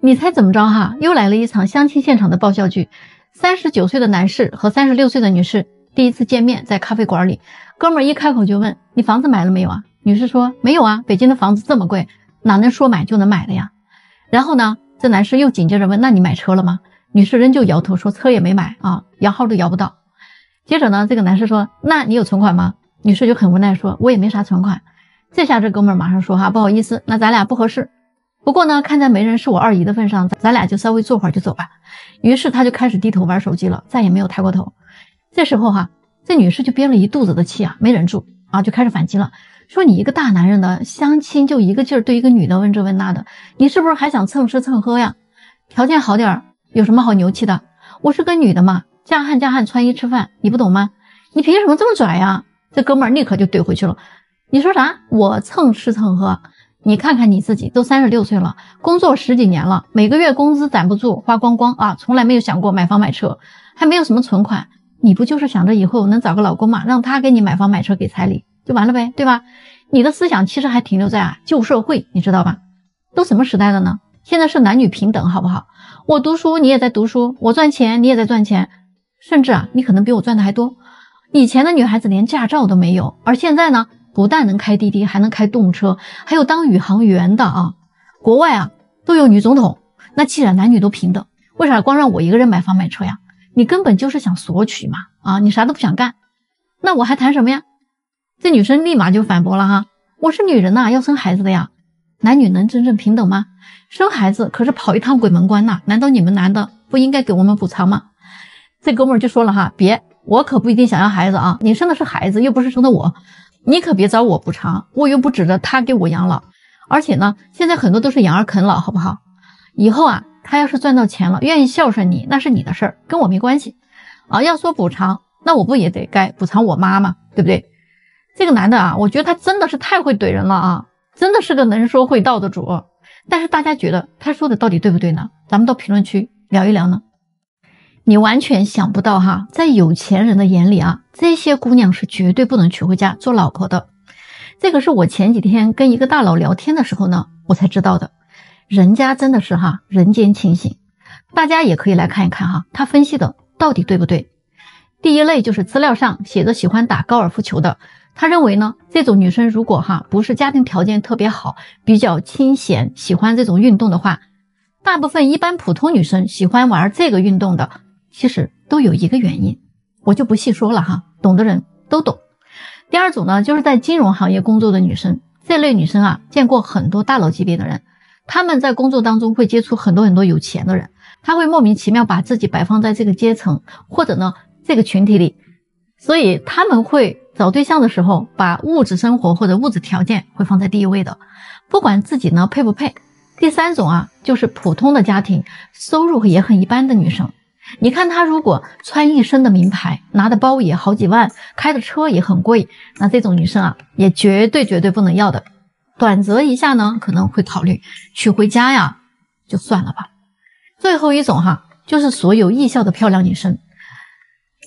你猜怎么着哈？又来了一场相亲现场的爆笑剧。三十九岁的男士和三十六岁的女士第一次见面，在咖啡馆里，哥们一开口就问：“你房子买了没有啊？”女士说：“没有啊，北京的房子这么贵，哪能说买就能买的呀？”然后呢，这男士又紧接着问：“那你买车了吗？”女士仍旧摇头说：“车也没买啊，摇号都摇不到。”接着呢，这个男士说：“那你有存款吗？”女士就很无奈说：“我也没啥存款。”这下这哥们儿马上说：“哈，不好意思，那咱俩不合适。不过呢，看在没人是我二姨的份上，咱俩就稍微坐会儿就走吧。”于是他就开始低头玩手机了，再也没有抬过头。这时候哈，这女士就憋了一肚子的气啊，没忍住啊，就开始反击了，说：“你一个大男人的相亲就一个劲儿对一个女的问这问那的，你是不是还想蹭吃蹭喝呀？条件好点儿有什么好牛气的？我是个女的嘛，嫁汉嫁汉穿衣吃饭，你不懂吗？你凭什么这么拽呀？”这哥们儿立刻就怼回去了：“你说啥？我蹭吃蹭喝？”你看看你自己，都三十六岁了，工作十几年了，每个月工资攒不住，花光光啊，从来没有想过买房买车，还没有什么存款。你不就是想着以后能找个老公嘛，让他给你买房买车给彩礼就完了呗，对吧？你的思想其实还停留在啊旧社会，你知道吧？都什么时代了呢？现在是男女平等，好不好？我读书，你也在读书；我赚钱，你也在赚钱，甚至啊，你可能比我赚的还多。以前的女孩子连驾照都没有，而现在呢？不但能开滴滴，还能开动车，还有当宇航员的啊！国外啊都有女总统。那既然男女都平等，为啥光让我一个人买房买车呀？你根本就是想索取嘛！啊，你啥都不想干，那我还谈什么呀？这女生立马就反驳了哈，我是女人呐，要生孩子的呀！男女能真正平等吗？生孩子可是跑一趟鬼门关呐！难道你们男的不应该给我们补偿吗？这哥们儿就说了哈，别，我可不一定想要孩子啊！你生的是孩子，又不是生的我。你可别找我补偿，我又不指着他给我养老，而且呢，现在很多都是养儿啃老，好不好？以后啊，他要是赚到钱了，愿意孝顺你，那是你的事儿，跟我没关系。啊，要说补偿，那我不也得该补偿我妈吗？对不对？这个男的啊，我觉得他真的是太会怼人了啊，真的是个能说会道的主。但是大家觉得他说的到底对不对呢？咱们到评论区聊一聊呢。你完全想不到哈，在有钱人的眼里啊，这些姑娘是绝对不能娶回家做老婆的。这个是我前几天跟一个大佬聊天的时候呢，我才知道的。人家真的是哈人间清醒，大家也可以来看一看哈，他分析的到底对不对？第一类就是资料上写着喜欢打高尔夫球的，他认为呢，这种女生如果哈不是家庭条件特别好，比较清闲，喜欢这种运动的话，大部分一般普通女生喜欢玩这个运动的。其实都有一个原因，我就不细说了哈，懂的人都懂。第二种呢，就是在金融行业工作的女生，这类女生啊，见过很多大佬级别的人，他们在工作当中会接触很多很多有钱的人，她会莫名其妙把自己摆放在这个阶层或者呢这个群体里，所以他们会找对象的时候，把物质生活或者物质条件会放在第一位的，不管自己呢配不配。第三种啊，就是普通的家庭，收入也很一般的女生。你看他如果穿一身的名牌，拿的包也好几万，开的车也很贵，那这种女生啊，也绝对绝对不能要的。短则一下呢，可能会考虑娶回家呀，就算了吧。最后一种哈，就是所有艺校的漂亮女生，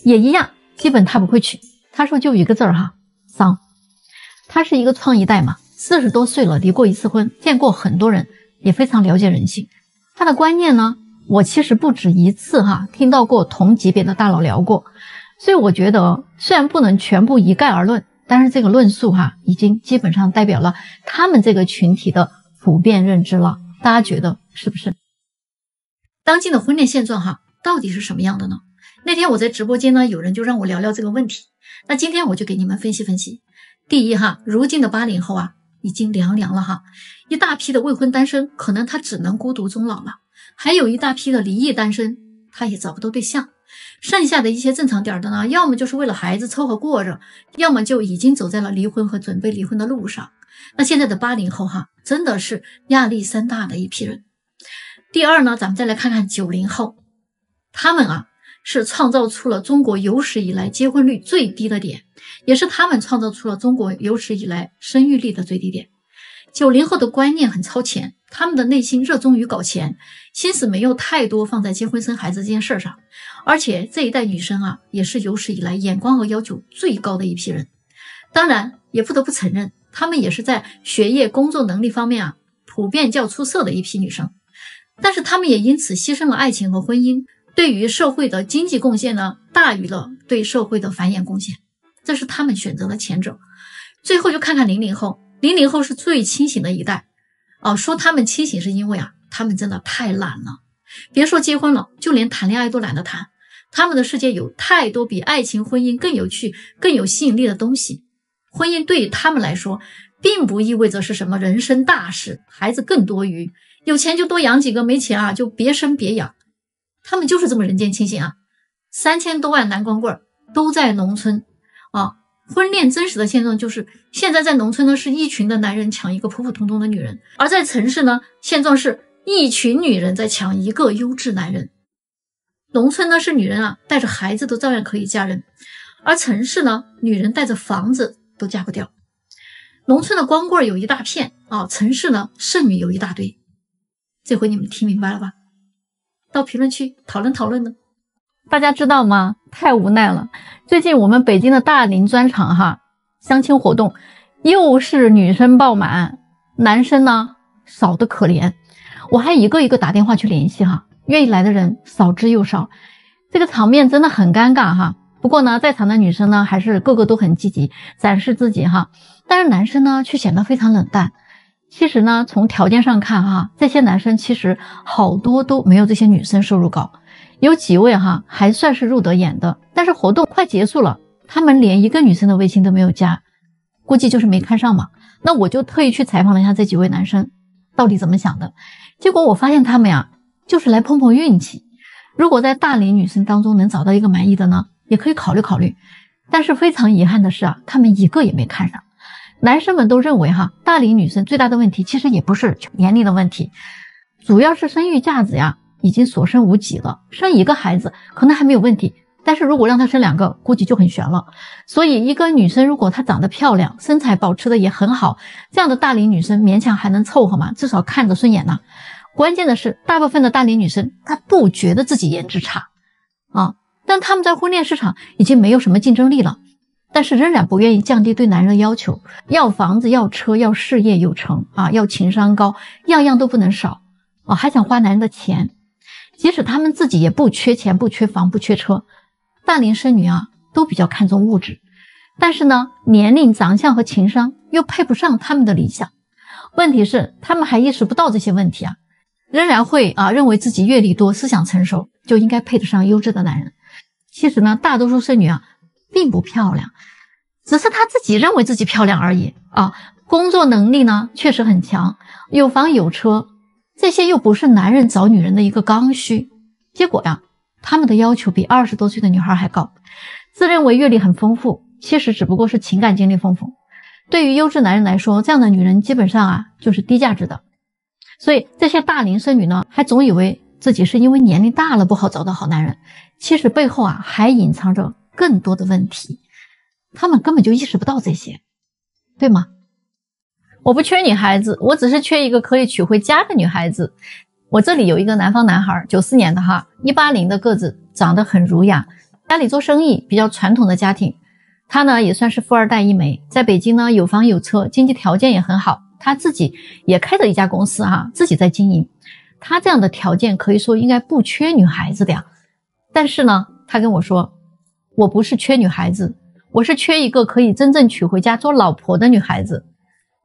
也一样，基本他不会娶。他说就一个字儿哈，丧。他是一个创一代嘛，四十多岁了，离过一次婚，见过很多人，也非常了解人性。他的观念呢？我其实不止一次哈听到过同级别的大佬聊过，所以我觉得虽然不能全部一概而论，但是这个论述哈已经基本上代表了他们这个群体的普遍认知了。大家觉得是不是？当今的婚恋现状哈到底是什么样的呢？那天我在直播间呢，有人就让我聊聊这个问题，那今天我就给你们分析分析。第一哈，如今的八零后啊已经凉凉了哈，一大批的未婚单身，可能他只能孤独终老了。还有一大批的离异单身，他也找不到对象。剩下的一些正常点的呢，要么就是为了孩子凑合过着，要么就已经走在了离婚和准备离婚的路上。那现在的八零后哈，真的是压力山大的一批人。第二呢，咱们再来看看九零后，他们啊是创造出了中国有史以来结婚率最低的点，也是他们创造出了中国有史以来生育率的最低点。九零后的观念很超前。他们的内心热衷于搞钱，心思没有太多放在结婚生孩子这件事上，而且这一代女生啊，也是有史以来眼光和要求最高的一批人。当然，也不得不承认，她们也是在学业、工作能力方面啊，普遍较出色的一批女生。但是他们也因此牺牲了爱情和婚姻，对于社会的经济贡献呢，大于了对社会的繁衍贡献。这是他们选择了前者。最后就看看零零后，零零后是最清醒的一代。哦，说他们清醒是因为啊，他们真的太懒了，别说结婚了，就连谈恋爱都懒得谈。他们的世界有太多比爱情、婚姻更有趣、更有吸引力的东西。婚姻对于他们来说，并不意味着是什么人生大事，孩子更多余，有钱就多养几个，没钱啊就别生别养。他们就是这么人间清醒啊！三千多万男光棍都在农村啊。婚恋真实的现状就是，现在在农村呢，是一群的男人抢一个普普通通的女人；而在城市呢，现状是一群女人在抢一个优质男人。农村呢，是女人啊带着孩子都照样可以嫁人，而城市呢，女人带着房子都嫁不掉。农村的光棍有一大片啊，城市呢，剩女有一大堆。这回你们听明白了吧？到评论区讨论讨论呢。大家知道吗？太无奈了。最近我们北京的大龄专场哈相亲活动，又是女生爆满，男生呢少的可怜。我还一个一个打电话去联系哈，愿意来的人少之又少，这个场面真的很尴尬哈。不过呢，在场的女生呢还是个个都很积极展示自己哈，但是男生呢却显得非常冷淡。其实呢，从条件上看哈，这些男生其实好多都没有这些女生收入高。有几位哈还算是入得眼的，但是活动快结束了，他们连一个女生的微信都没有加，估计就是没看上嘛。那我就特意去采访了一下这几位男生，到底怎么想的？结果我发现他们呀，就是来碰碰运气。如果在大龄女生当中能找到一个满意的呢，也可以考虑考虑。但是非常遗憾的是啊，他们一个也没看上。男生们都认为哈，大龄女生最大的问题其实也不是年龄的问题，主要是生育价值呀。已经所剩无几了，生一个孩子可能还没有问题，但是如果让她生两个，估计就很悬了。所以，一个女生如果她长得漂亮，身材保持的也很好，这样的大龄女生勉强还能凑合嘛，至少看着顺眼呢。关键的是，大部分的大龄女生她不觉得自己颜值差啊，但她们在婚恋市场已经没有什么竞争力了，但是仍然不愿意降低对男人的要求，要房子，要车，要事业有成啊，要情商高，样样都不能少啊，还想花男人的钱。即使他们自己也不缺钱、不缺房、不缺车，大龄剩女啊都比较看重物质，但是呢，年龄、长相和情商又配不上他们的理想。问题是，他们还意识不到这些问题啊，仍然会啊认为自己阅历多、思想成熟就应该配得上优质的男人。其实呢，大多数剩女啊并不漂亮，只是她自己认为自己漂亮而已啊。工作能力呢确实很强，有房有车。这些又不是男人找女人的一个刚需，结果呀，他们的要求比二十多岁的女孩还高，自认为阅历很丰富，其实只不过是情感经历丰富。对于优质男人来说，这样的女人基本上啊就是低价值的。所以这些大龄剩女呢，还总以为自己是因为年龄大了不好找到好男人，其实背后啊还隐藏着更多的问题，他们根本就意识不到这些，对吗？我不缺女孩子，我只是缺一个可以娶回家的女孩子。我这里有一个南方男孩，九四年的哈，一八零的个子，长得很儒雅，家里做生意，比较传统的家庭。他呢也算是富二代一枚，在北京呢有房有车，经济条件也很好。他自己也开着一家公司哈，自己在经营。他这样的条件可以说应该不缺女孩子的呀。但是呢，他跟我说，我不是缺女孩子，我是缺一个可以真正娶回家做老婆的女孩子。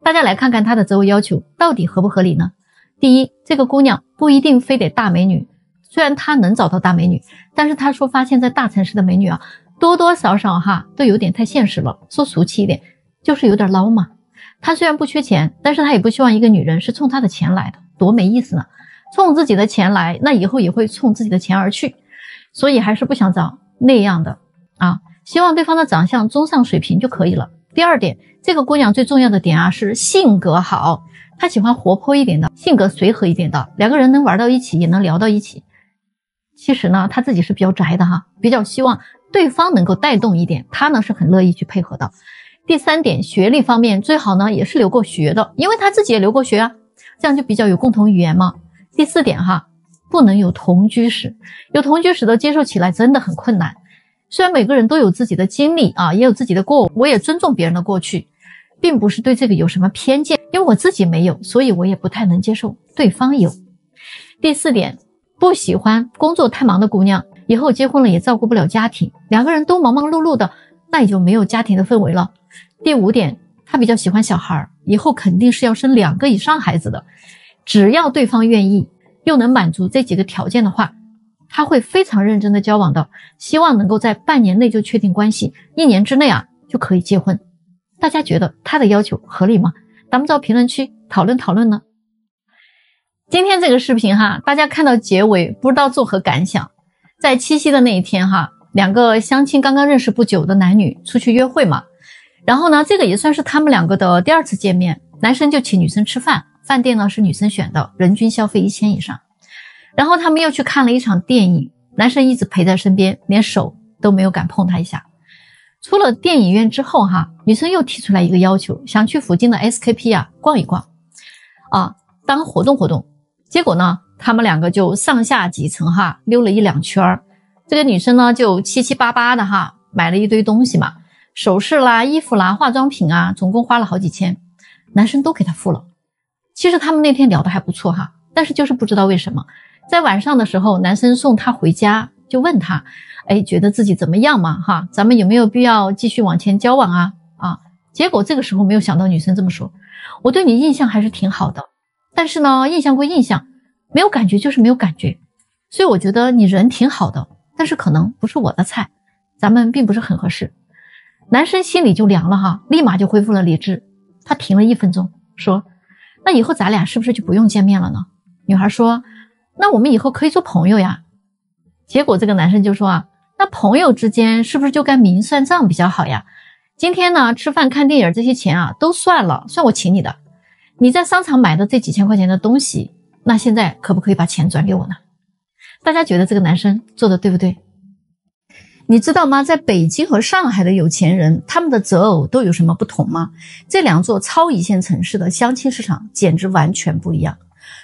大家来看看他的择偶要求到底合不合理呢？第一，这个姑娘不一定非得大美女，虽然他能找到大美女，但是他说发现在大城市的美女啊，多多少少哈都有点太现实了。说俗气一点，就是有点捞嘛。他虽然不缺钱，但是他也不希望一个女人是冲他的钱来的，多没意思呢。冲自己的钱来，那以后也会冲自己的钱而去，所以还是不想找那样的啊。希望对方的长相中上水平就可以了。第二点。这个姑娘最重要的点啊是性格好，她喜欢活泼一点的，性格随和一点的，两个人能玩到一起，也能聊到一起。其实呢，她自己是比较宅的哈，比较希望对方能够带动一点，她呢是很乐意去配合的。第三点，学历方面最好呢也是留过学的，因为她自己也留过学啊，这样就比较有共同语言嘛。第四点哈，不能有同居史，有同居史的接受起来真的很困难。虽然每个人都有自己的经历啊，也有自己的过往，我也尊重别人的过去。并不是对这个有什么偏见，因为我自己没有，所以我也不太能接受对方有。第四点，不喜欢工作太忙的姑娘，以后结婚了也照顾不了家庭，两个人都忙忙碌碌的，那也就没有家庭的氛围了。第五点，他比较喜欢小孩，以后肯定是要生两个以上孩子的，只要对方愿意，又能满足这几个条件的话。他会非常认真的交往的，希望能够在半年内就确定关系，一年之内啊就可以结婚。大家觉得他的要求合理吗？咱们到评论区讨论讨论呢。今天这个视频哈，大家看到结尾不知道作何感想？在七夕的那一天哈，两个相亲刚刚认识不久的男女出去约会嘛，然后呢，这个也算是他们两个的第二次见面，男生就请女生吃饭，饭店呢是女生选的，人均消费一千以上。然后他们又去看了一场电影，男生一直陪在身边，连手都没有敢碰她一下。出了电影院之后，哈，女生又提出来一个要求，想去附近的 SKP 啊逛一逛，啊，当活动活动。结果呢，他们两个就上下几层哈溜了一两圈儿。这个女生呢就七七八八的哈买了一堆东西嘛，首饰啦、衣服啦、化妆品啊，总共花了好几千，男生都给她付了。其实他们那天聊的还不错哈，但是就是不知道为什么。在晚上的时候，男生送她回家，就问她：“哎，觉得自己怎么样嘛？哈，咱们有没有必要继续往前交往啊？”啊，结果这个时候没有想到女生这么说：“我对你印象还是挺好的，但是呢，印象归印象，没有感觉就是没有感觉。所以我觉得你人挺好的，但是可能不是我的菜，咱们并不是很合适。”男生心里就凉了哈，立马就恢复了理智。他停了一分钟，说：“那以后咱俩是不是就不用见面了呢？”女孩说。那我们以后可以做朋友呀？结果这个男生就说啊，那朋友之间是不是就该明算账比较好呀？今天呢，吃饭看电影这些钱啊，都算了，算我请你的。你在商场买的这几千块钱的东西，那现在可不可以把钱转给我呢？大家觉得这个男生做的对不对？你知道吗？在北京和上海的有钱人，他们的择偶都有什么不同吗？这两座超一线城市的相亲市场简直完全不一样。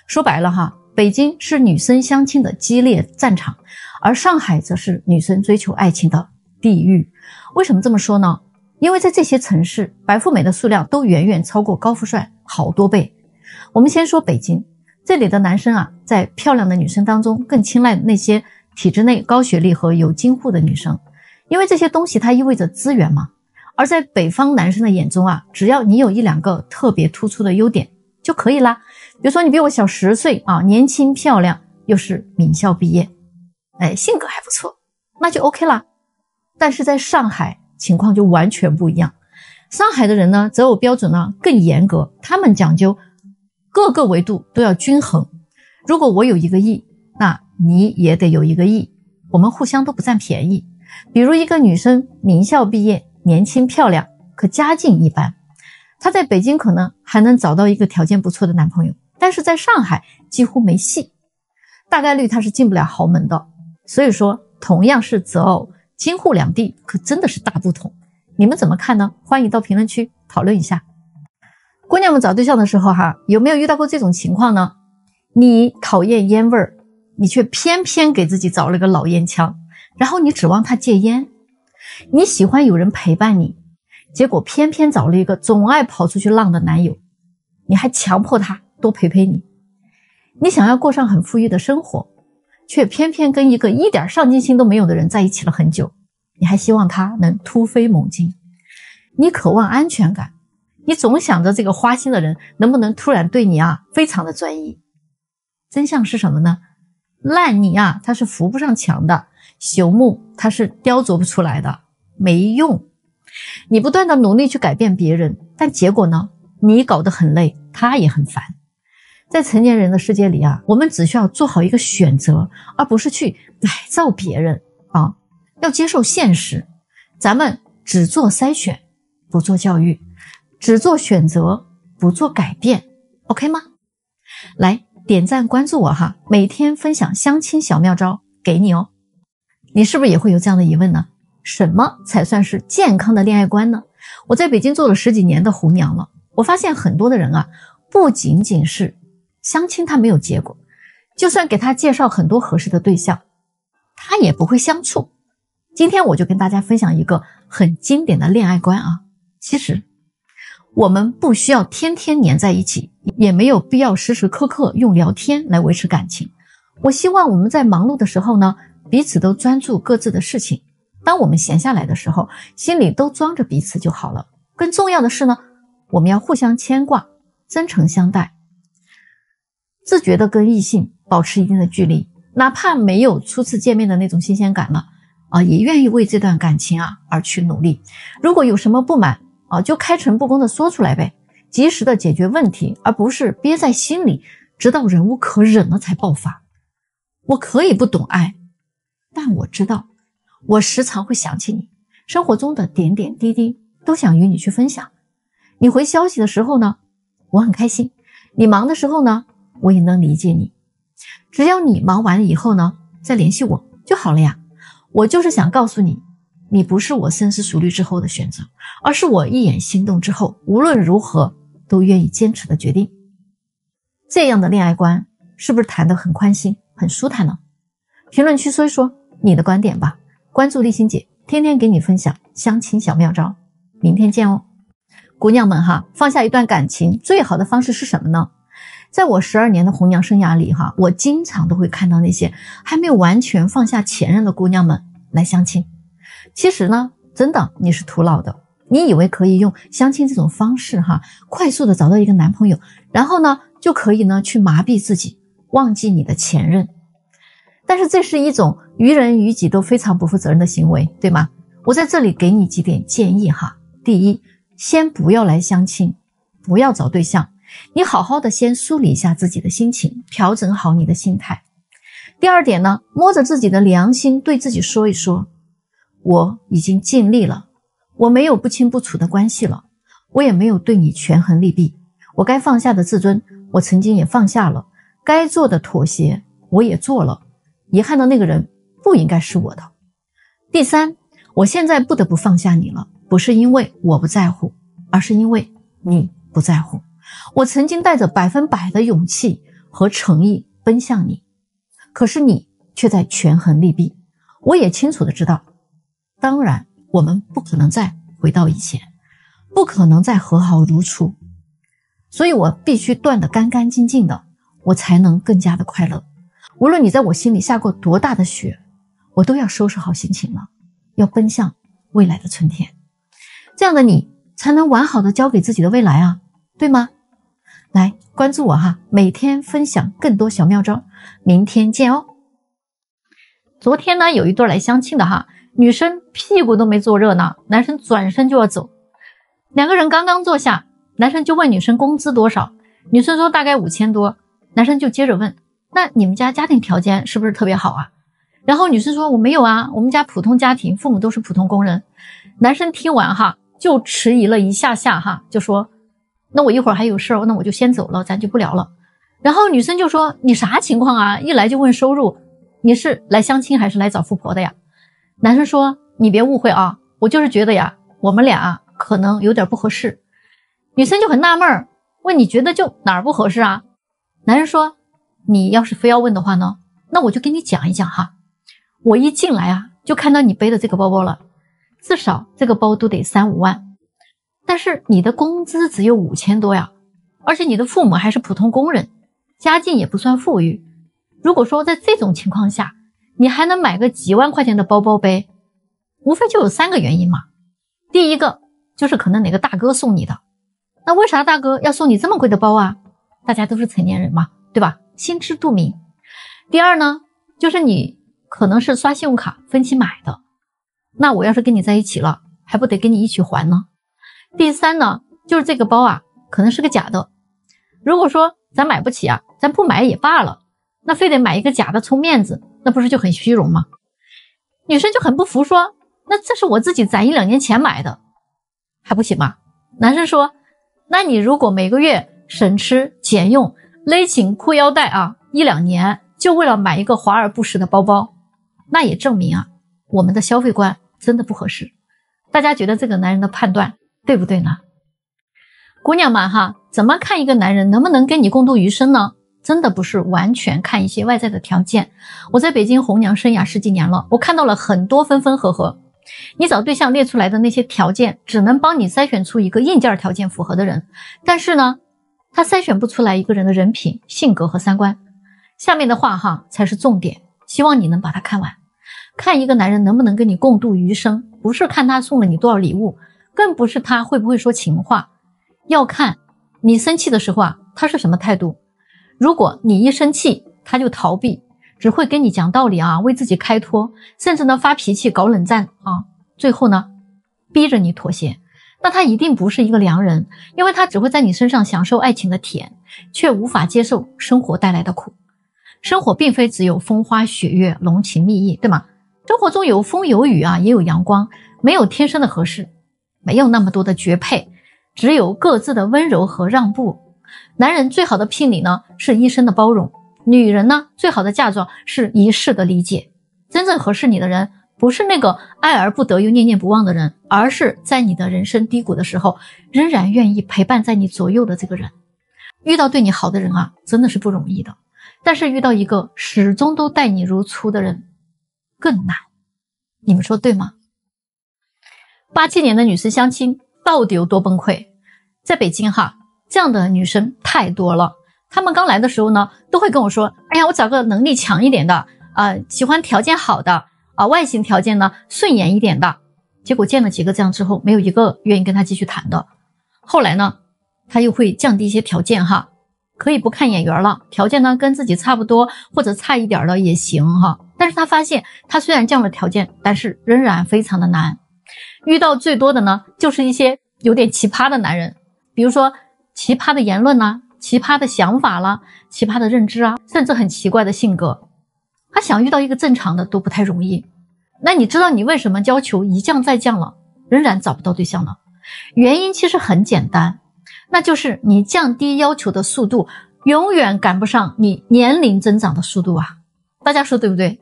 说白了哈。北京是女生相亲的激烈战场，而上海则是女生追求爱情的地狱。为什么这么说呢？因为在这些城市，白富美的数量都远远超过高富帅好多倍。我们先说北京，这里的男生啊，在漂亮的女生当中更青睐那些体制内高学历和有京户的女生，因为这些东西它意味着资源嘛。而在北方男生的眼中啊，只要你有一两个特别突出的优点就可以啦。比如说你比我小十岁啊，年轻漂亮，又是名校毕业，哎，性格还不错，那就 OK 啦。但是在上海情况就完全不一样，上海的人呢择偶标准呢更严格，他们讲究各个维度都要均衡。如果我有一个亿，那你也得有一个亿，我们互相都不占便宜。比如一个女生名校毕业，年轻漂亮，可家境一般，她在北京可能还能找到一个条件不错的男朋友。但是在上海几乎没戏，大概率他是进不了豪门的。所以说，同样是择偶，京沪两地可真的是大不同。你们怎么看呢？欢迎到评论区讨论一下。姑娘们找对象的时候，哈，有没有遇到过这种情况呢？你讨厌烟味儿，你却偏偏给自己找了个老烟枪，然后你指望他戒烟；你喜欢有人陪伴你，结果偏偏找了一个总爱跑出去浪的男友，你还强迫他。多陪陪你，你想要过上很富裕的生活，却偏偏跟一个一点上进心都没有的人在一起了很久。你还希望他能突飞猛进，你渴望安全感，你总想着这个花心的人能不能突然对你啊非常的专一。真相是什么呢？烂泥啊，它是扶不上墙的；朽木它是雕琢不出来的，没用。你不断的努力去改变别人，但结果呢？你搞得很累，他也很烦。在成年人的世界里啊，我们只需要做好一个选择，而不是去改造别人啊。要接受现实，咱们只做筛选，不做教育；只做选择，不做改变。OK 吗？来点赞关注我哈，每天分享相亲小妙招给你哦。你是不是也会有这样的疑问呢？什么才算是健康的恋爱观呢？我在北京做了十几年的红娘了，我发现很多的人啊，不仅仅是。相亲他没有结果，就算给他介绍很多合适的对象，他也不会相处。今天我就跟大家分享一个很经典的恋爱观啊。其实我们不需要天天黏在一起，也没有必要时时刻刻用聊天来维持感情。我希望我们在忙碌的时候呢，彼此都专注各自的事情；当我们闲下来的时候，心里都装着彼此就好了。更重要的是呢，我们要互相牵挂，真诚相待，自觉的跟异性保持一定的距离，哪怕没有初次见面的那种新鲜感了，啊，也愿意为这段感情啊而去努力。如果有什么不满啊，就开诚布公的说出来呗，及时的解决问题，而不是憋在心里，直到忍无可忍了才爆发。我可以不懂爱，但我知道，我时常会想起你，生活中的点点滴滴都想与你去分享。你回消息的时候呢，我很开心；你忙的时候呢，我也能理解你。只要你忙完了以后呢，再联系我就好了呀。我就是想告诉你，你不是我深思熟虑之后的选择，而是我一眼心动之后，无论如何都愿意坚持的决定。这样的恋爱观是不是谈得很宽心？很舒坦呢，评论区说一说你的观点吧。关注丽心姐，天天给你分享相亲小妙招。明天见哦，姑娘们哈，放下一段感情最好的方式是什么呢？在我十二年的红娘生涯里哈，我经常都会看到那些还没有完全放下前任的姑娘们来相亲。其实呢，真的你是徒劳的。你以为可以用相亲这种方式哈，快速的找到一个男朋友，然后呢就可以呢去麻痹自己。忘记你的前任，但是这是一种于人于己都非常不负责任的行为，对吗？我在这里给你几点建议哈。第一，先不要来相亲，不要找对象，你好好的先梳理一下自己的心情，调整好你的心态。第二点呢，摸着自己的良心对自己说一说，我已经尽力了，我没有不清不楚的关系了，我也没有对你权衡利弊，我该放下的自尊，我曾经也放下了。该做的妥协我也做了，遗憾的那个人不应该是我的。第三，我现在不得不放下你了，不是因为我不在乎，而是因为你不在乎。我曾经带着百分百的勇气和诚意奔向你，可是你却在权衡利弊。我也清楚的知道，当然我们不可能再回到以前，不可能再和好如初，所以我必须断得干干净净的。我才能更加的快乐。无论你在我心里下过多大的雪，我都要收拾好心情了，要奔向未来的春天。这样的你才能完好的交给自己的未来啊，对吗？来关注我哈，每天分享更多小妙招。明天见哦。昨天呢，有一对来相亲的哈，女生屁股都没坐热呢，男生转身就要走。两个人刚刚坐下，男生就问女生工资多少，女生说大概五千多。男生就接着问：“那你们家家庭条件是不是特别好啊？”然后女生说：“我没有啊，我们家普通家庭，父母都是普通工人。”男生听完哈，就迟疑了一下下哈，就说：“那我一会儿还有事儿，那我就先走了，咱就不聊了。”然后女生就说：“你啥情况啊？一来就问收入，你是来相亲还是来找富婆的呀？”男生说：“你别误会啊，我就是觉得呀，我们俩可能有点不合适。”女生就很纳闷儿，问：“你觉得就哪儿不合适啊？”男人说：“你要是非要问的话呢，那我就给你讲一讲哈。我一进来啊，就看到你背的这个包包了，至少这个包都得三五万。但是你的工资只有五千多呀，而且你的父母还是普通工人，家境也不算富裕。如果说在这种情况下，你还能买个几万块钱的包包背，无非就有三个原因嘛。第一个就是可能哪个大哥送你的，那为啥大哥要送你这么贵的包啊？”大家都是成年人嘛，对吧？心知肚明。第二呢，就是你可能是刷信用卡分期买的，那我要是跟你在一起了，还不得跟你一起还呢？第三呢，就是这个包啊，可能是个假的。如果说咱买不起啊，咱不买也罢了，那非得买一个假的充面子，那不是就很虚荣吗？女生就很不服，说那这是我自己攒一两年前买的，还不行吗？男生说，那你如果每个月。省吃俭用，勒紧裤腰带啊，一两年就为了买一个华而不实的包包，那也证明啊，我们的消费观真的不合适。大家觉得这个男人的判断对不对呢？姑娘们哈，怎么看一个男人能不能跟你共度余生呢？真的不是完全看一些外在的条件。我在北京红娘生涯十几年了，我看到了很多分分合合。你找对象列出来的那些条件，只能帮你筛选出一个硬件条件符合的人，但是呢？他筛选不出来一个人的人品、性格和三观。下面的话哈才是重点，希望你能把它看完。看一个男人能不能跟你共度余生，不是看他送了你多少礼物，更不是他会不会说情话，要看你生气的时候啊，他是什么态度。如果你一生气，他就逃避，只会跟你讲道理啊，为自己开脱，甚至呢发脾气搞冷战啊，最后呢逼着你妥协，那他一定不是一个良人，因为他只会在你身上享受爱情的甜，却无法接受生活带来的苦。生活并非只有风花雪月、浓情蜜意，对吗？生活中有风有雨啊，也有阳光，没有天生的合适，没有那么多的绝配，只有各自的温柔和让步。男人最好的聘礼呢，是一生的包容；女人呢，最好的嫁妆是一世的理解。真正合适你的人，不是那个爱而不得又念念不忘的人，而是在你的人生低谷的时候，仍然愿意陪伴在你左右的这个人。遇到对你好的人啊，真的是不容易的。但是遇到一个始终都待你如初的人更难，你们说对吗？八七年的女士相亲到底有多崩溃？在北京哈，这样的女生太多了。她们刚来的时候呢，都会跟我说：“哎呀，我找个能力强一点的啊，喜欢条件好的啊，外形条件呢顺眼一点的。”结果见了几个这样之后，没有一个愿意跟她继续谈的。后来呢，她又会降低一些条件哈。可以不看眼缘了，条件呢跟自己差不多或者差一点的也行哈。但是他发现，他虽然降了条件，但是仍然非常的难。遇到最多的呢，就是一些有点奇葩的男人，比如说奇葩的言论呐，奇葩的想法啦，奇葩的认知啊，甚至很奇怪的性格。他想遇到一个正常的都不太容易。那你知道你为什么要求一降再降了，仍然找不到对象呢？原因其实很简单。那就是你降低要求的速度永远赶不上你年龄增长的速度啊！大家说对不对？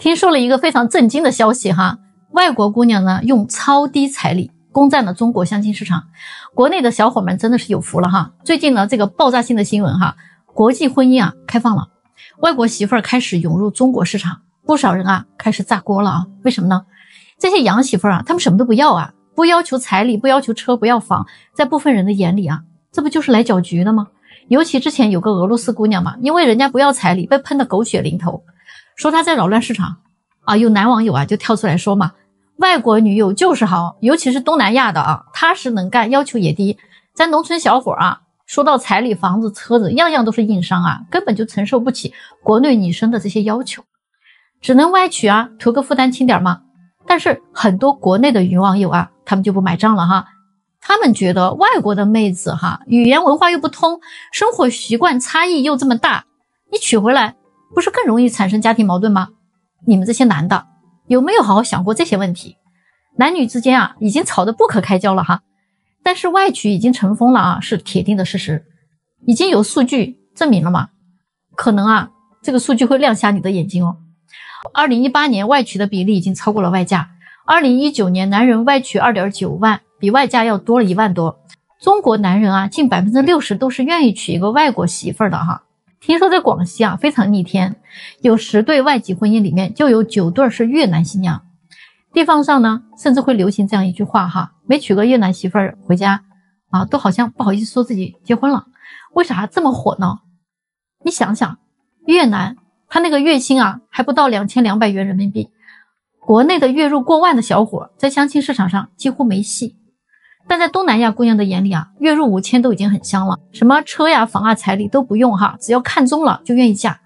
听说了一个非常震惊的消息哈，外国姑娘呢用超低彩礼攻占了中国相亲市场，国内的小伙们真的是有福了哈！最近呢这个爆炸性的新闻哈，国际婚姻啊开放了，外国媳妇儿开始涌入中国市场，不少人啊开始炸锅了啊！为什么呢？这些洋媳妇儿啊，他们什么都不要啊！不要求彩礼，不要求车，不要房，在部分人的眼里啊，这不就是来搅局的吗？尤其之前有个俄罗斯姑娘嘛，因为人家不要彩礼，被喷得狗血淋头，说他在扰乱市场啊。有男网友啊就跳出来说嘛，外国女友就是好，尤其是东南亚的啊，踏实能干，要求也低。咱农村小伙啊，说到彩礼、房子、车子，样样都是硬伤啊，根本就承受不起国内女生的这些要求，只能歪曲啊，图个负担轻点嘛。但是很多国内的女网友啊。他们就不买账了哈，他们觉得外国的妹子哈，语言文化又不通，生活习惯差异又这么大，你娶回来不是更容易产生家庭矛盾吗？你们这些男的有没有好好想过这些问题？男女之间啊，已经吵得不可开交了哈，但是外娶已经成风了啊，是铁定的事实，已经有数据证明了嘛？可能啊，这个数据会亮瞎你的眼睛哦。二零一八年外娶的比例已经超过了外嫁。二零一九年，男人外娶二点九万，比外嫁要多了一万多。中国男人啊，近百分之六十都是愿意娶一个外国媳妇儿的哈。听说在广西啊，非常逆天，有十对外籍婚姻里面就有九对是越南新娘。地方上呢，甚至会流行这样一句话哈：没娶个越南媳妇儿回家啊，都好像不好意思说自己结婚了。为啥这么火呢？你想想，越南他那个月薪啊，还不到两千两百元人民币。国内的月入过万的小伙在相亲市场上几乎没戏，但在东南亚姑娘的眼里啊，月入五千都已经很香了，什么车呀、房啊、彩礼都不用哈，只要看中了就愿意嫁。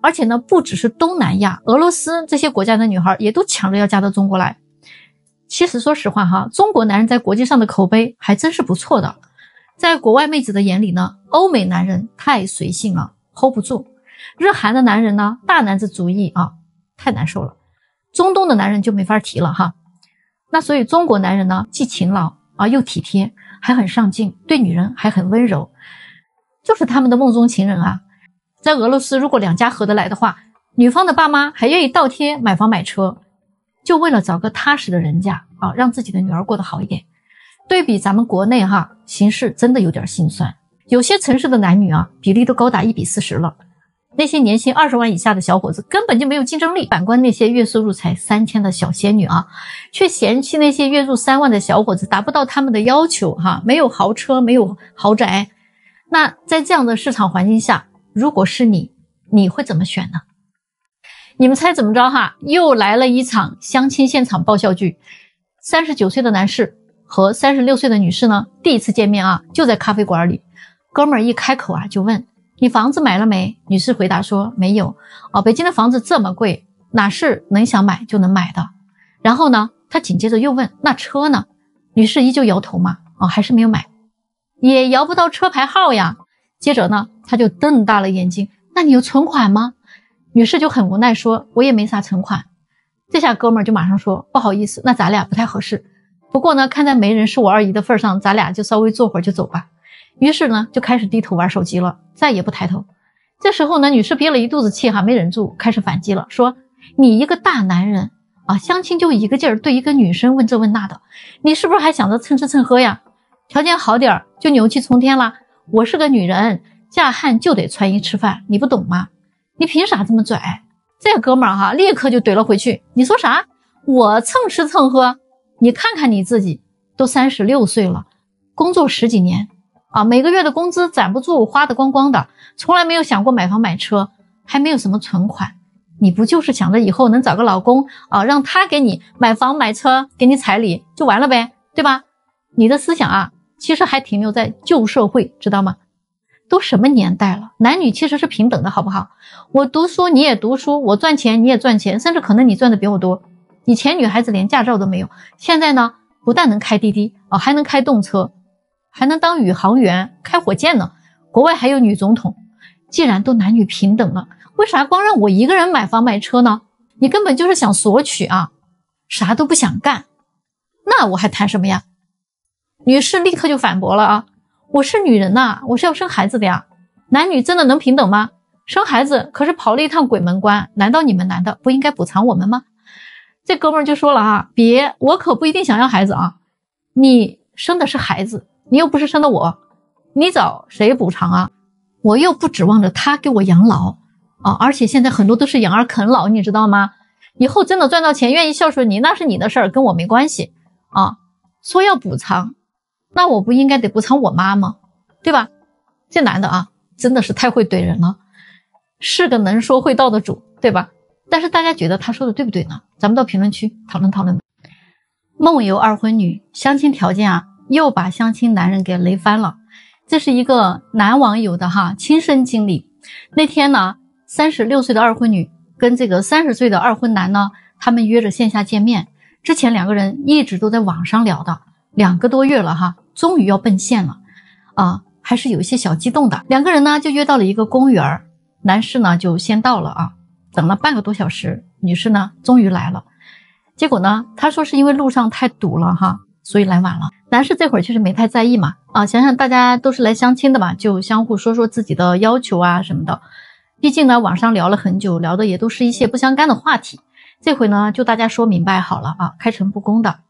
而且呢，不只是东南亚，俄罗斯这些国家的女孩也都抢着要嫁到中国来。其实说实话哈，中国男人在国际上的口碑还真是不错的，在国外妹子的眼里呢，欧美男人太随性了，hold 不住；日韩的男人呢，大男子主义啊，太难受了。中东的男人就没法提了哈，那所以中国男人呢，既勤劳啊又体贴，还很上进，对女人还很温柔，就是他们的梦中情人啊。在俄罗斯，如果两家合得来的话，女方的爸妈还愿意倒贴买房买车，就为了找个踏实的人家啊，让自己的女儿过得好一点。对比咱们国内哈，形势真的有点心酸，有些城市的男女啊，比例都高达一比四十了。那些年薪二十万以下的小伙子根本就没有竞争力。反观那些月收入才三千的小仙女啊，却嫌弃那些月入三万的小伙子达不到他们的要求，哈，没有豪车，没有豪宅。那在这样的市场环境下，如果是你，你会怎么选呢？你们猜怎么着哈？又来了一场相亲现场爆笑剧。三十九岁的男士和三十六岁的女士呢，第一次见面啊，就在咖啡馆里。哥们儿一开口啊，就问你房子买了没？女士回答说没有。哦，北京的房子这么贵，哪是能想买就能买的？然后呢，他紧接着又问那车呢？女士依旧摇头嘛，哦，还是没有买，也摇不到车牌号呀。接着呢，他就瞪大了眼睛，那你有存款吗？女士就很无奈说，我也没啥存款。这下哥们儿就马上说不好意思，那咱俩不太合适。不过呢，看在媒人是我二姨的份上，咱俩就稍微坐会儿就走吧。于是呢，就开始低头玩手机了，再也不抬头。这时候呢，女士憋了一肚子气哈，没忍住，开始反击了，说：“你一个大男人啊，相亲就一个劲儿对一个女生问这问那的，你是不是还想着蹭吃蹭喝呀？条件好点儿就牛气冲天了。我是个女人，嫁汉就得穿衣吃饭，你不懂吗？你凭啥这么拽？”这哥们儿哈，立刻就怼了回去：“你说啥？我蹭吃蹭喝？你看看你自己，都三十六岁了，工作十几年。”啊，每个月的工资攒不住，花的光光的，从来没有想过买房买车，还没有什么存款。你不就是想着以后能找个老公啊，让他给你买房买车，给你彩礼就完了呗，对吧？你的思想啊，其实还停留在旧社会，知道吗？都什么年代了，男女其实是平等的，好不好？我读书你也读书，我赚钱你也赚钱，甚至可能你赚的比我多。以前女孩子连驾照都没有，现在呢，不但能开滴滴啊，还能开动车。还能当宇航员开火箭呢，国外还有女总统。既然都男女平等了，为啥光让我一个人买房买车呢？你根本就是想索取啊，啥都不想干。那我还谈什么呀？女士立刻就反驳了啊，我是女人呐，我是要生孩子的呀。男女真的能平等吗？生孩子可是跑了一趟鬼门关，难道你们男的不应该补偿我们吗？这哥们就说了啊，别，我可不一定想要孩子啊，你生的是孩子。你又不是生的我，你找谁补偿啊？我又不指望着他给我养老啊！而且现在很多都是养儿啃老，你知道吗？以后真的赚到钱，愿意孝顺你，那是你的事儿，跟我没关系啊。说要补偿，那我不应该得补偿我妈吗？对吧？这男的啊，真的是太会怼人了，是个能说会道的主，对吧？但是大家觉得他说的对不对呢？咱们到评论区讨论讨论。梦游二婚女相亲条件啊？又把相亲男人给雷翻了，这是一个男网友的哈亲身经历。那天呢，三十六岁的二婚女跟这个三十岁的二婚男呢，他们约着线下见面。之前两个人一直都在网上聊的，两个多月了哈，终于要奔现了啊，还是有一些小激动的。两个人呢就约到了一个公园，男士呢就先到了啊，等了半个多小时，女士呢终于来了。结果呢，他说是因为路上太堵了哈，所以来晚了。男士这会儿其实没太在意嘛，啊，想想大家都是来相亲的嘛，就相互说说自己的要求啊什么的。毕竟呢，网上聊了很久，聊的也都是一些不相干的话题。这回呢，就大家说明白好了啊，开诚布公的。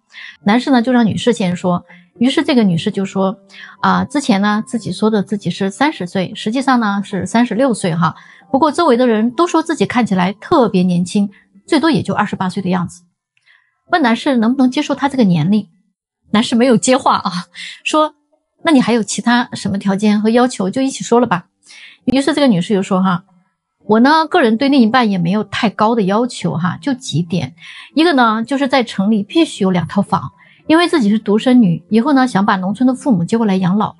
男士呢就让女士先说，于是这个女士就说，啊，之前呢自己说的自己是三十岁，实际上呢是三十六岁哈。不过周围的人都说自己看起来特别年轻，最多也就二十八岁的样子。问男士能不能接受他这个年龄？男士没有接话啊，说：“那你还有其他什么条件和要求，就一起说了吧。”于是这个女士又说：“哈，我呢个人对另一半也没有太高的要求哈，就几点。一个呢就是在城里必须有两套房，因为自己是独生女，以后呢想把农村的父母接过来养老。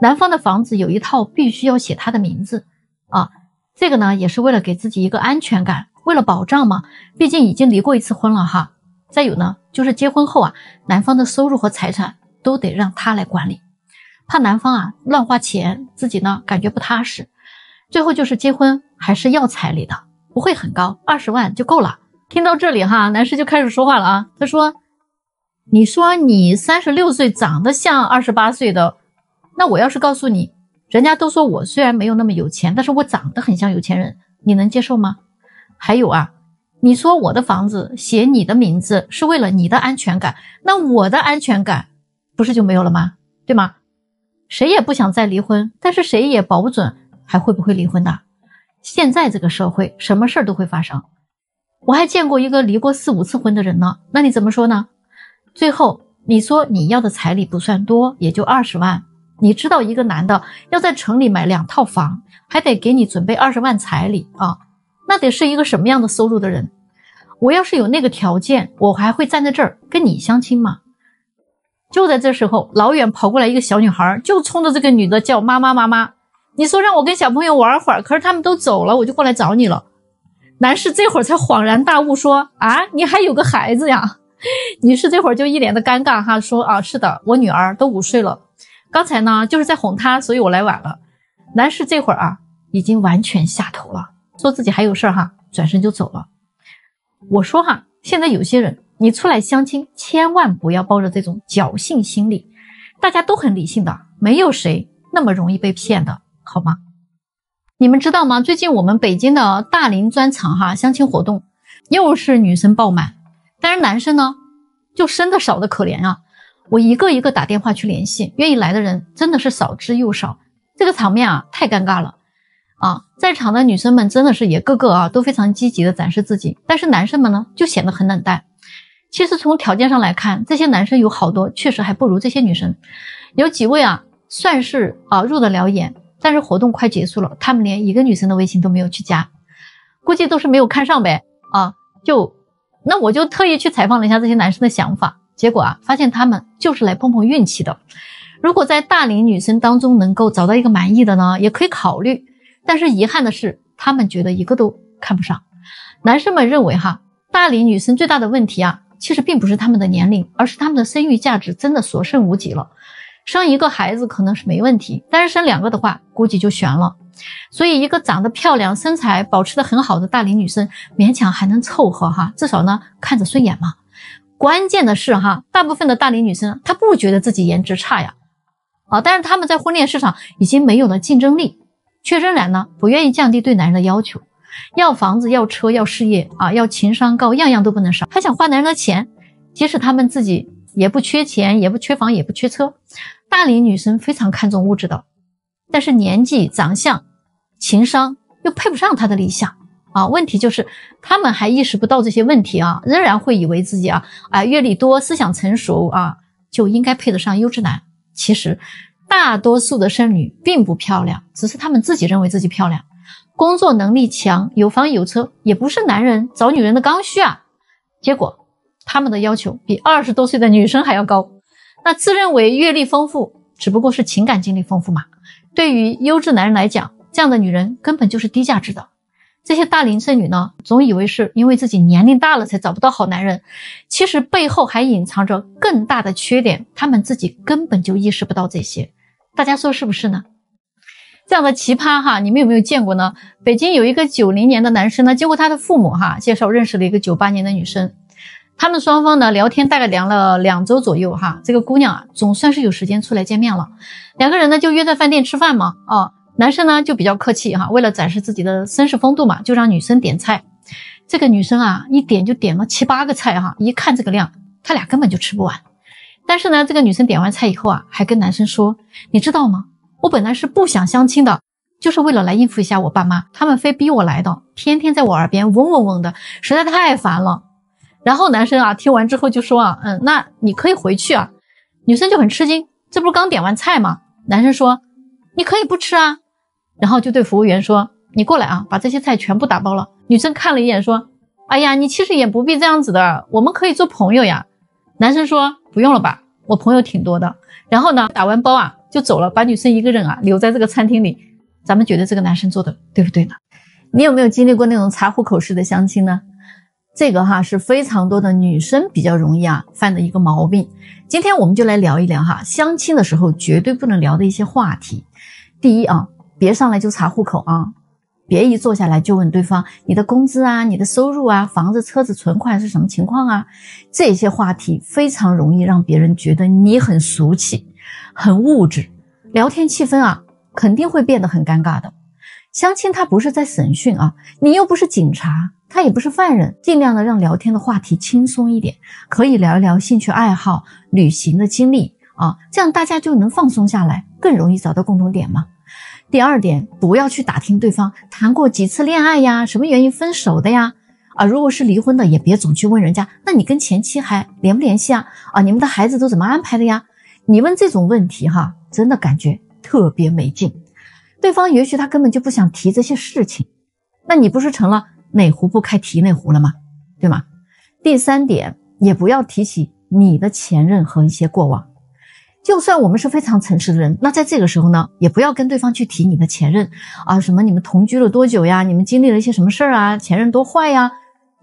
男方的房子有一套必须要写他的名字啊，这个呢也是为了给自己一个安全感，为了保障嘛，毕竟已经离过一次婚了哈。再有呢。”就是结婚后啊，男方的收入和财产都得让他来管理，怕男方啊乱花钱，自己呢感觉不踏实。最后就是结婚还是要彩礼的，不会很高，二十万就够了。听到这里哈，男士就开始说话了啊，他说：“你说你三十六岁长得像二十八岁的，那我要是告诉你，人家都说我虽然没有那么有钱，但是我长得很像有钱人，你能接受吗？还有啊。”你说我的房子写你的名字是为了你的安全感，那我的安全感不是就没有了吗？对吗？谁也不想再离婚，但是谁也保不准还会不会离婚的。现在这个社会，什么事儿都会发生。我还见过一个离过四五次婚的人呢。那你怎么说呢？最后你说你要的彩礼不算多，也就二十万，你知道一个男的要在城里买两套房，还得给你准备二十万彩礼啊，那得是一个什么样的收入的人？我要是有那个条件，我还会站在这儿跟你相亲吗？就在这时候，老远跑过来一个小女孩，就冲着这个女的叫妈妈妈妈。你说让我跟小朋友玩会儿，可是他们都走了，我就过来找你了。男士这会儿才恍然大悟，说啊，你还有个孩子呀？女士这会儿就一脸的尴尬哈，说啊，是的，我女儿都五岁了。刚才呢就是在哄她，所以我来晚了。男士这会儿啊已经完全下头了，说自己还有事儿哈，转身就走了。我说哈，现在有些人你出来相亲，千万不要抱着这种侥幸心理，大家都很理性的，没有谁那么容易被骗的，好吗？你们知道吗？最近我们北京的大龄专场哈相亲活动，又是女生爆满，但是男生呢就生的少的可怜啊！我一个一个打电话去联系，愿意来的人真的是少之又少，这个场面啊太尴尬了。啊，在场的女生们真的是也个个啊都非常积极的展示自己，但是男生们呢就显得很冷淡。其实从条件上来看，这些男生有好多确实还不如这些女生，有几位啊算是啊入得了眼，但是活动快结束了，他们连一个女生的微信都没有去加，估计都是没有看上呗。啊，就那我就特意去采访了一下这些男生的想法，结果啊发现他们就是来碰碰运气的。如果在大龄女生当中能够找到一个满意的呢，也可以考虑。但是遗憾的是，他们觉得一个都看不上。男生们认为，哈，大龄女生最大的问题啊，其实并不是他们的年龄，而是他们的生育价值真的所剩无几了。生一个孩子可能是没问题，但是生两个的话，估计就悬了。所以，一个长得漂亮、身材保持的很好的大龄女生，勉强还能凑合哈，至少呢看着顺眼嘛。关键的是哈，大部分的大龄女生她不觉得自己颜值差呀，啊，但是他们在婚恋市场已经没有了竞争力。却仍然呢不愿意降低对男人的要求，要房子要车要事业啊，要情商高，样样都不能少，还想花男人的钱，即使他们自己也不缺钱，也不缺房，也不缺车。大龄女生非常看重物质的，但是年纪、长相、情商又配不上他的理想啊。问题就是他们还意识不到这些问题啊，仍然会以为自己啊啊阅历多、思想成熟啊就应该配得上优质男。其实。大多数的剩女并不漂亮，只是她们自己认为自己漂亮。工作能力强，有房有车，也不是男人找女人的刚需啊。结果，他们的要求比二十多岁的女生还要高。那自认为阅历丰富，只不过是情感经历丰富嘛。对于优质男人来讲，这样的女人根本就是低价值的。这些大龄剩女呢，总以为是因为自己年龄大了才找不到好男人，其实背后还隐藏着更大的缺点，她们自己根本就意识不到这些。大家说是不是呢？这样的奇葩哈，你们有没有见过呢？北京有一个九零年的男生呢，经过他的父母哈介绍，认识了一个九八年的女生，他们双方呢聊天大概聊了两周左右哈，这个姑娘啊总算是有时间出来见面了，两个人呢就约在饭店吃饭嘛，啊。男生呢就比较客气哈，为了展示自己的绅士风度嘛，就让女生点菜。这个女生啊，一点就点了七八个菜哈，一看这个量，他俩根本就吃不完。但是呢，这个女生点完菜以后啊，还跟男生说：“你知道吗？我本来是不想相亲的，就是为了来应付一下我爸妈，他们非逼我来的，天天在我耳边嗡嗡嗡的，实在太烦了。”然后男生啊听完之后就说：“啊，嗯，那你可以回去啊。”女生就很吃惊，这不是刚点完菜吗？男生说：“你可以不吃啊。”然后就对服务员说：“你过来啊，把这些菜全部打包了。”女生看了一眼说：“哎呀，你其实也不必这样子的，我们可以做朋友呀。”男生说：“不用了吧，我朋友挺多的。”然后呢，打完包啊就走了，把女生一个人啊留在这个餐厅里。咱们觉得这个男生做的对不对呢？你有没有经历过那种查户口式的相亲呢？这个哈是非常多的女生比较容易啊犯的一个毛病。今天我们就来聊一聊哈，相亲的时候绝对不能聊的一些话题。第一啊。别上来就查户口啊！别一坐下来就问对方你的工资啊、你的收入啊、房子、车子、存款是什么情况啊？这些话题非常容易让别人觉得你很俗气、很物质，聊天气氛啊肯定会变得很尴尬的。相亲他不是在审讯啊，你又不是警察，他也不是犯人，尽量的让聊天的话题轻松一点，可以聊一聊兴趣爱好、旅行的经历啊，这样大家就能放松下来，更容易找到共同点嘛。第二点，不要去打听对方谈过几次恋爱呀，什么原因分手的呀？啊，如果是离婚的，也别总去问人家，那你跟前妻还联不联系啊？啊，你们的孩子都怎么安排的呀？你问这种问题哈，真的感觉特别没劲。对方也许他根本就不想提这些事情，那你不是成了哪壶不开提哪壶了吗？对吗？第三点，也不要提起你的前任和一些过往。就算我们是非常诚实的人，那在这个时候呢，也不要跟对方去提你的前任啊，什么你们同居了多久呀？你们经历了一些什么事儿啊？前任多坏呀？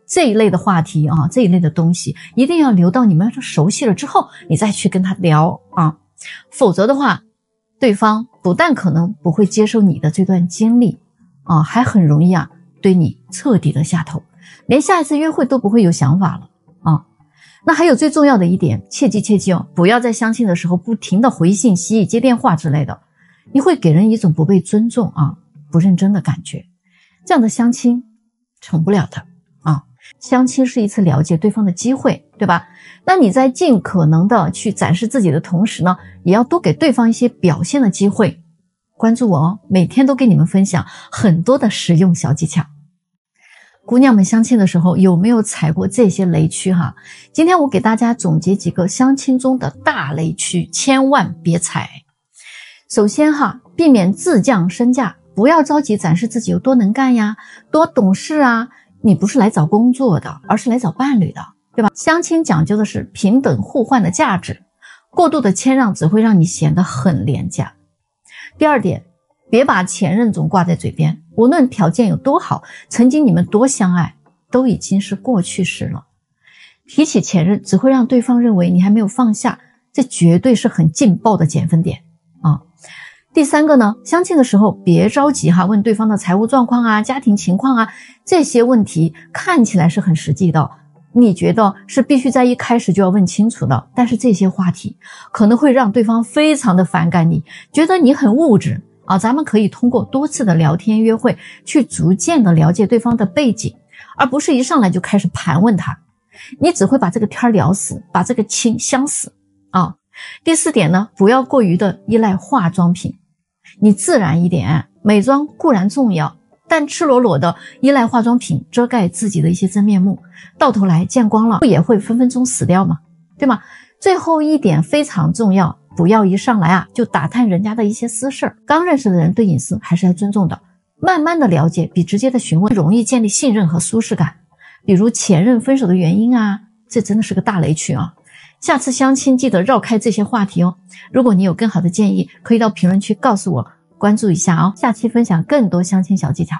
这一类的话题啊，这一类的东西，一定要留到你们熟悉了之后，你再去跟他聊啊，否则的话。对方不但可能不会接受你的这段经历啊，还很容易啊对你彻底的下头，连下一次约会都不会有想法了。那还有最重要的一点，切记切记哦，不要在相亲的时候不停的回信息、接电话之类的，你会给人一种不被尊重啊、不认真的感觉，这样的相亲成不了的啊。相亲是一次了解对方的机会，对吧？那你在尽可能的去展示自己的同时呢，也要多给对方一些表现的机会。关注我哦，每天都给你们分享很多的实用小技巧。姑娘们相亲的时候有没有踩过这些雷区哈？今天我给大家总结几个相亲中的大雷区，千万别踩。首先哈，避免自降身价，不要着急展示自己有多能干呀，多懂事啊。你不是来找工作的，而是来找伴侣的，对吧？相亲讲究的是平等互换的价值，过度的谦让只会让你显得很廉价。第二点，别把前任总挂在嘴边，无论条件有多好，曾经你们多相爱，都已经是过去式了。提起前任，只会让对方认为你还没有放下，这绝对是很劲爆的减分点啊。第三个呢，相亲的时候别着急哈，问对方的财务状况啊、家庭情况啊这些问题看起来是很实际的，你觉得是必须在一开始就要问清楚的。但是这些话题可能会让对方非常的反感，你觉得你很物质啊。咱们可以通过多次的聊天约会，去逐渐的了解对方的背景，而不是一上来就开始盘问他，你只会把这个天聊死，把这个亲相死啊。第四点呢，不要过于的依赖化妆品。你自然一点，美妆固然重要，但赤裸裸的依赖化妆品遮盖自己的一些真面目，到头来见光了，不也会分分钟死掉吗？对吗？最后一点非常重要，不要一上来啊就打探人家的一些私事儿。刚认识的人对隐私还是要尊重的，慢慢的了解比直接的询问容易建立信任和舒适感。比如前任分手的原因啊，这真的是个大雷区啊。下次相亲记得绕开这些话题哦。如果你有更好的建议，可以到评论区告诉我，关注一下哦。下期分享更多相亲小技巧。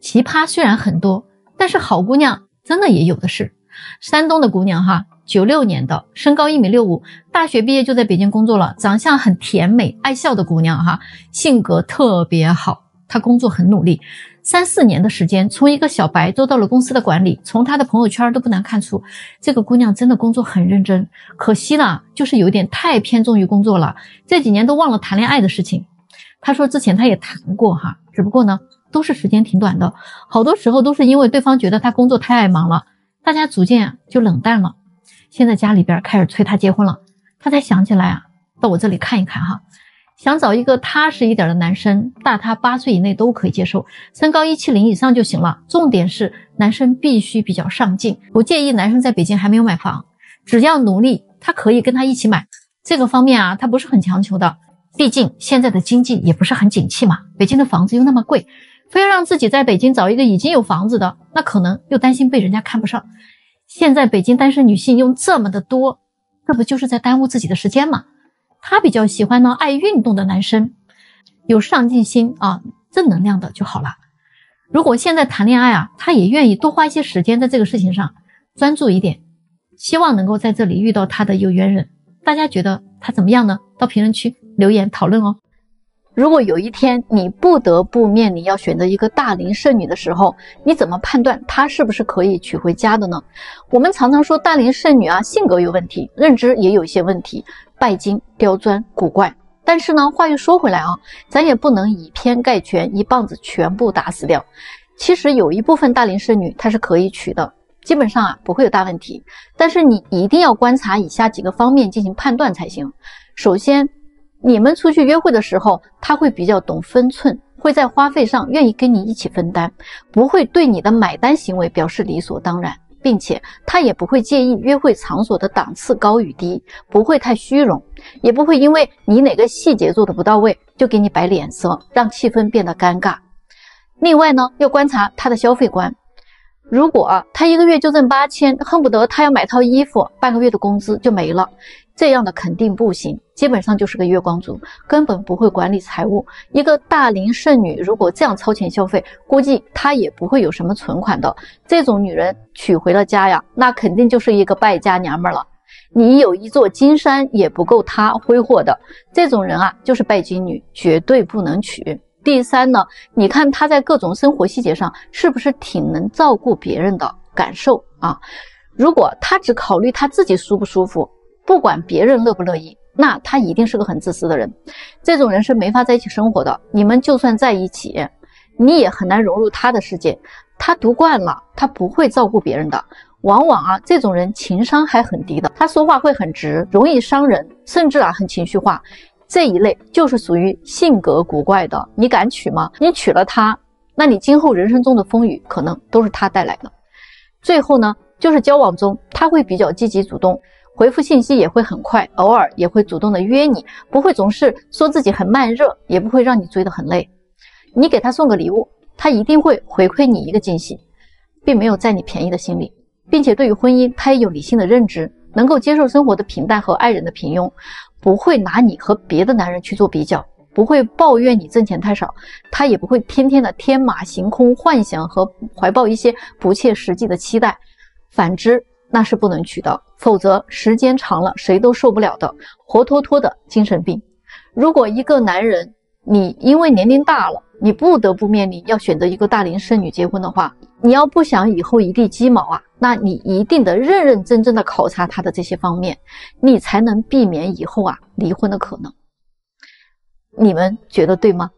奇葩虽然很多，但是好姑娘真的也有的是。山东的姑娘哈，九六年的，身高一米六五，大学毕业就在北京工作了，长相很甜美爱笑的姑娘哈，性格特别好，她工作很努力。三四年的时间，从一个小白做到了公司的管理。从她的朋友圈都不难看出，这个姑娘真的工作很认真。可惜呢，就是有点太偏重于工作了，这几年都忘了谈恋爱的事情。她说之前她也谈过哈，只不过呢，都是时间挺短的，好多时候都是因为对方觉得她工作太忙了，大家逐渐就冷淡了。现在家里边开始催他结婚了，他才想起来啊，到我这里看一看哈。想找一个踏实一点的男生，大他八岁以内都可以接受，身高一七零以上就行了。重点是男生必须比较上进，不介意男生在北京还没有买房，只要努力，他可以跟他一起买。这个方面啊，他不是很强求的，毕竟现在的经济也不是很景气嘛，北京的房子又那么贵，非要让自己在北京找一个已经有房子的，那可能又担心被人家看不上。现在北京单身女性又这么的多，这不就是在耽误自己的时间吗？她比较喜欢呢，爱运动的男生，有上进心啊，正能量的就好了。如果现在谈恋爱啊，他也愿意多花一些时间在这个事情上，专注一点，希望能够在这里遇到他的有缘人。大家觉得他怎么样呢？到评论区留言讨论哦。如果有一天你不得不面临要选择一个大龄剩女的时候，你怎么判断她是不是可以娶回家的呢？我们常常说大龄剩女啊，性格有问题，认知也有一些问题，拜金、刁钻、古怪。但是呢，话又说回来啊，咱也不能以偏概全，一棒子全部打死掉。其实有一部分大龄剩女她是可以娶的，基本上啊不会有大问题。但是你一定要观察以下几个方面进行判断才行。首先。你们出去约会的时候，他会比较懂分寸，会在花费上愿意跟你一起分担，不会对你的买单行为表示理所当然。并且他也不会介意约会场所的档次高与低，不会太虚荣，也不会因为你哪个细节做的不到位就给你摆脸色，让气氛变得尴尬。另外呢，要观察他的消费观。如果他一个月就挣八千，恨不得他要买套衣服，半个月的工资就没了，这样的肯定不行，基本上就是个月光族，根本不会管理财务。一个大龄剩女如果这样超前消费，估计她也不会有什么存款的。这种女人娶回了家呀，那肯定就是一个败家娘们了。你有一座金山也不够她挥霍的。这种人啊，就是拜金女，绝对不能娶。第三呢，你看她在各种生活细节上是不是挺能照顾别人的感受啊？如果他只考虑他自己舒不舒服，不管别人乐不乐意，那他一定是个很自私的人。这种人是没法在一起生活的。你们就算在一起，你也很难融入他的世界。他读惯了，他不会照顾别人的。往往啊，这种人情商还很低的，他说话会很直，容易伤人，甚至啊很情绪化。这一类就是属于性格古怪的，你敢娶吗？你娶了她，那你今后人生中的风雨可能都是他带来的。最后呢，就是交往中他会比较积极主动，回复信息也会很快，偶尔也会主动的约你，不会总是说自己很慢热，也不会让你追得很累。你给他送个礼物，他一定会回馈你一个惊喜，并没有占你便宜的心理，并且对于婚姻他也有理性的认知，能够接受生活的平淡和爱人的平庸。不会拿你和别的男人去做比较，不会抱怨你挣钱太少，他也不会天天的天马行空幻想和怀抱一些不切实际的期待。反之，那是不能娶的，否则时间长了谁都受不了的，活脱脱的精神病。如果一个男人，你因为年龄大了，你不得不面临要选择一个大龄剩女结婚的话，你要不想以后一地鸡毛啊？那你一定得认认真真的考察他的这些方面，你才能避免以后啊离婚的可能。你们觉得对吗？